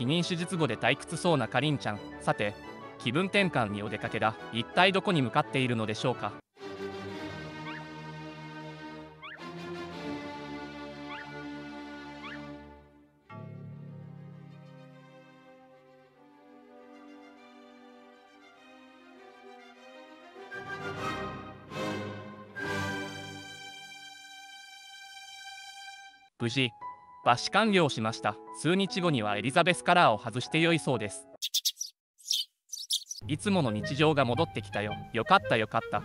避妊手術後で退屈そうなかりんちゃん。さて気分転換にお出かけだ。一体どこに向かっているのでしょうか。無事。抜歯完了しました。数日後にはエリザベスカラーを外して良いそうです。いつもの日常が戻ってきたよ。よかったよかった。